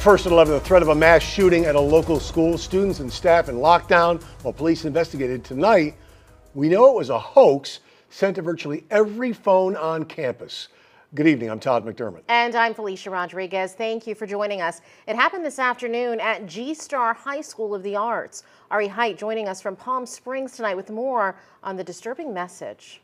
First at 11, the threat of a mass shooting at a local school. Students and staff in lockdown while police investigated tonight. We know it was a hoax sent to virtually every phone on campus. Good evening. I'm Todd McDermott. And I'm Felicia Rodriguez. Thank you for joining us. It happened this afternoon at G Star High School of the Arts. Ari Hait joining us from Palm Springs tonight with more on the disturbing message.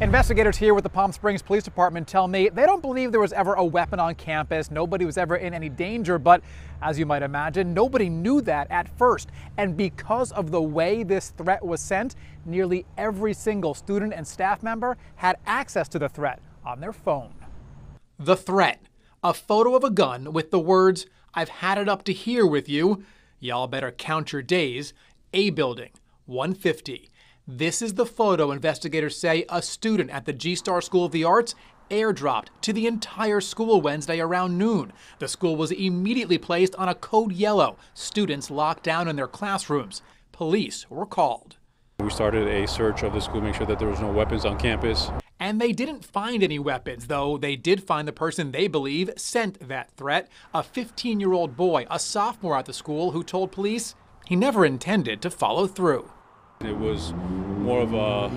Investigators here with the Palm Springs Police Department tell me they don't believe there was ever a weapon on campus. Nobody was ever in any danger, but as you might imagine, nobody knew that at first. And because of the way this threat was sent, nearly every single student and staff member had access to the threat on their phone. The threat a photo of a gun with the words, I've had it up to here with you. Y'all better count your days. A building, 150. This is the photo investigators say a student at the G Star School of the Arts airdropped to the entire school Wednesday around noon. The school was immediately placed on a code yellow. Students locked down in their classrooms. Police were called. We started a search of the school, make sure that there was no weapons on campus. And they didn't find any weapons, though they did find the person they believe sent that threat a 15 year old boy, a sophomore at the school, who told police he never intended to follow through. It was more of a,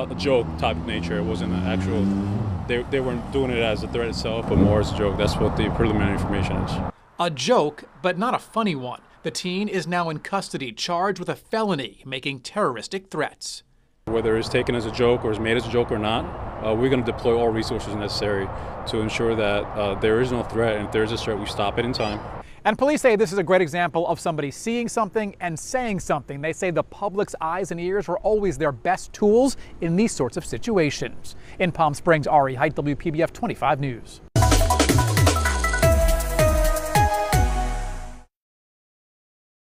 a, a joke type of nature. It wasn't an actual, they, they weren't doing it as a threat itself, but more as a joke. That's what the preliminary information is. A joke, but not a funny one. The teen is now in custody, charged with a felony, making terroristic threats. Whether it's taken as a joke or is made as a joke or not, uh, we're going to deploy all resources necessary to ensure that uh, there is no threat, and if there is a threat, we stop it in time. And police say this is a great example of somebody seeing something and saying something. They say the public's eyes and ears were always their best tools in these sorts of situations. In Palm Springs, Ari Hait, WPBF 25 News.